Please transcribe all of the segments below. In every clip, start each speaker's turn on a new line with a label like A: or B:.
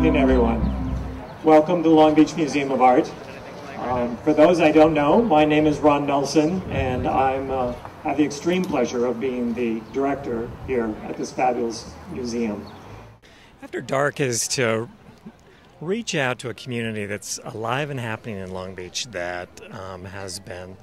A: evening, everyone. Welcome to Long Beach Museum of Art. Um, for those I don't know, my name is Ron Nelson, and I'm uh, have the extreme pleasure of being the director here at this fabulous museum.
B: After Dark is to reach out to a community that's alive and happening in Long Beach that um, has been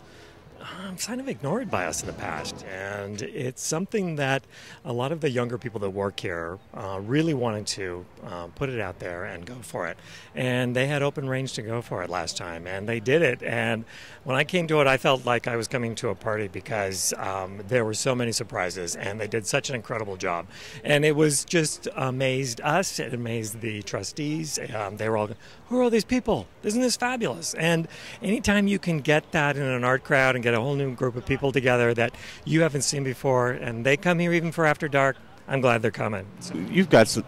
B: um, kind of ignored by us in the past. And it's something that a lot of the younger people that work here uh, really wanted to uh, put it out there and go for it. And they had open range to go for it last time, and they did it. And when I came to it, I felt like I was coming to a party because um, there were so many surprises, and they did such an incredible job. And it was just amazed us, it amazed the trustees. Um, they were all, who are all these people? Isn't this fabulous? And anytime you can get that in an art crowd and get a whole new group of people together that you haven't seen before, and they come here even for After Dark. I'm glad they're coming.
C: So. You've got some,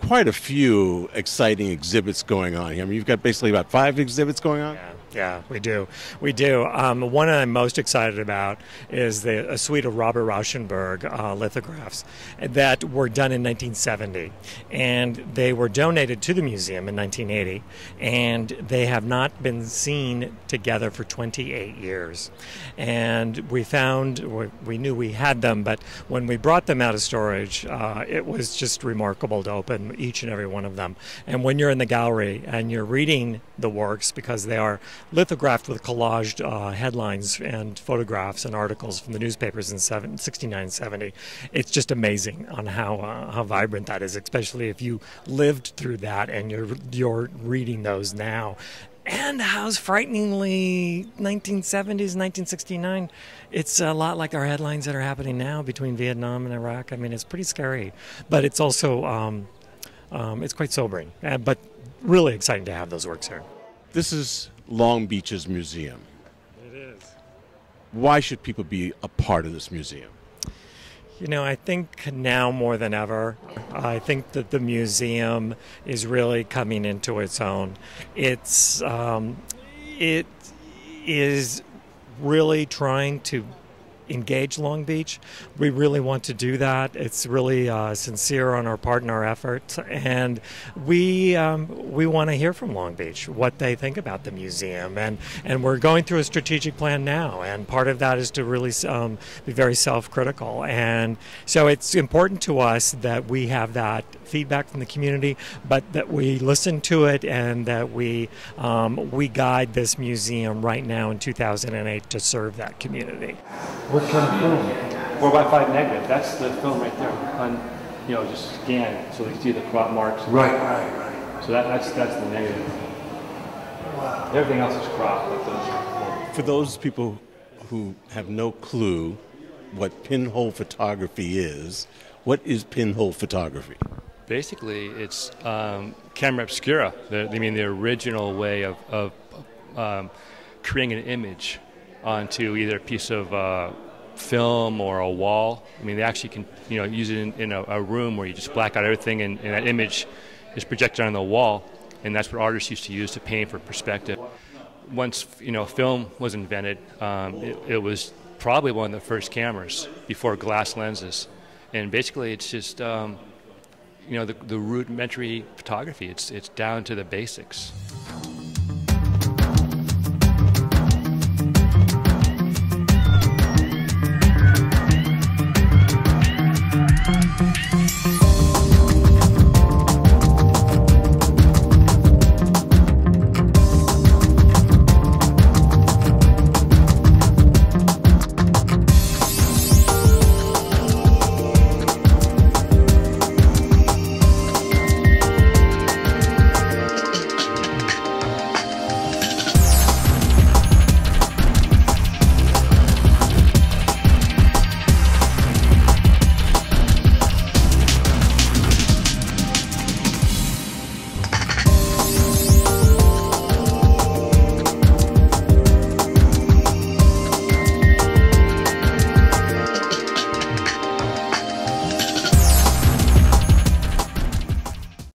C: quite a few exciting exhibits going on here. I mean, you've got basically about five exhibits going on.
B: Yeah. Yeah, we do. We do. Um, one I'm most excited about is the, a suite of Robert Rauschenberg uh, lithographs that were done in 1970. And they were donated to the museum in 1980. And they have not been seen together for 28 years. And we found, we knew we had them, but when we brought them out of storage, uh, it was just remarkable to open each and every one of them. And when you're in the gallery and you're reading the works, because they are lithographed with collaged uh, headlines and photographs and articles from the newspapers in 69 70. It's just amazing on how uh, how vibrant that is, especially if you lived through that and you're you're reading those now. And how's frighteningly 1970s, 1969. It's a lot like our headlines that are happening now between Vietnam and Iraq. I mean, it's pretty scary, but it's also um, um, it's quite sobering. Uh, but really exciting to have those works here.
C: This is Long Beach's museum.
B: It is.
C: Why should people be a part of this museum?
B: You know, I think now more than ever, I think that the museum is really coming into its own. It's um, it is really trying to engage Long Beach. We really want to do that. It's really uh, sincere on our part in our efforts, and we um, we want to hear from Long Beach what they think about the museum, and and we're going through a strategic plan now, and part of that is to really um, be very self-critical, and so it's important to us that we have that feedback from the community, but that we listen to it and that we um, we guide this museum right now in 2008 to serve that community.
D: Kind of film? Four by five negative. That's the film right there. On, you know, just scan so they see the crop marks.
E: Right, right, right.
D: So that, that's that's the negative. Wow. Everything else is crop.
C: For those people who have no clue what pinhole photography is, what is pinhole photography?
D: Basically, it's um, camera obscura. The, I mean, the original way of, of um, creating an image onto either a piece of uh, film or a wall. I mean, they actually can you know use it in, in a, a, room where you just black out everything, and, and, that image is projected on the wall, and that's what artists used to use to paint for perspective. Once you know film was invented, um, it, it, was probably one of the first cameras before glass lenses, and basically it's just um, you know the, the rudimentary photography. It's it's down to the basics.